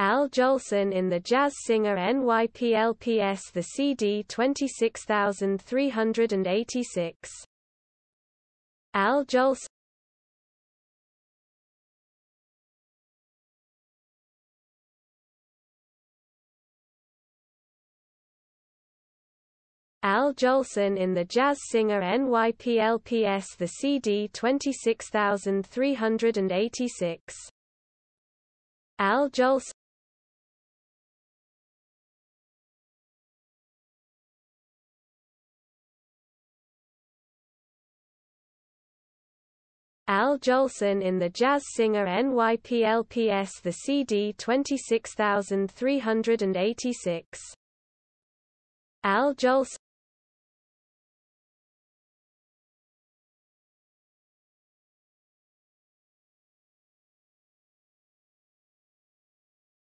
Al Jolson in the Jazz Singer NYPLPS The CD 26386 Al Jolson Al Jolson in the Jazz Singer NYPLPS The CD 26386 Al Jolson Al Jolson in the Jazz Singer NYPLPS The CD 26386 Al Jolson